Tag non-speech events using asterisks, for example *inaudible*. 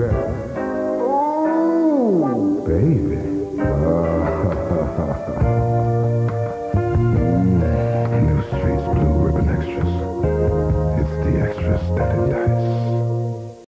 baby. Oh, baby. Uh, *laughs* *laughs*